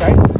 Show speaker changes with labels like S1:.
S1: right?